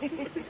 Nada ese.